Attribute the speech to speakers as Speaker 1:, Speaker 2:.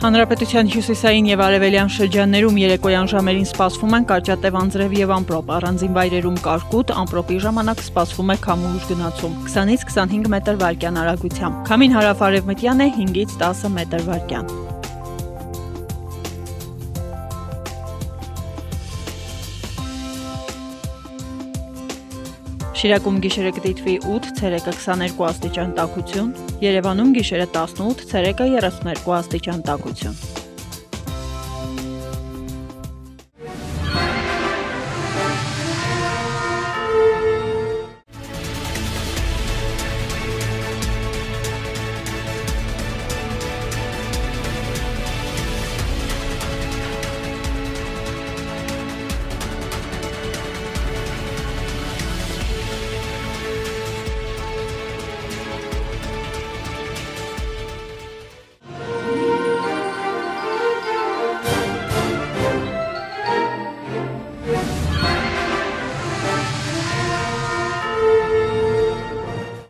Speaker 1: Հանրապետության հյուսիսային եւ արևելյան շրջաններում երեկոյան ժամերին սպասվում են կարճատև անձրև եւ ամպրոպ։ Առանձին վայրերում կարկուտ, ամպրոպի ժամանակ սպասվում է քամու ուժ գնացում 20-ից 25 մետր վարկյան արագությամբ։ Քամին հարավարևմտյան է 5-ից 10 մետր վարկյան։ Շիրակում գիշերը կդիտվի 8, ցերեկը 22 աստիճան տաքություն, Երևանում գիշերը 18, ցերեկը 32 աստիճան տաքություն։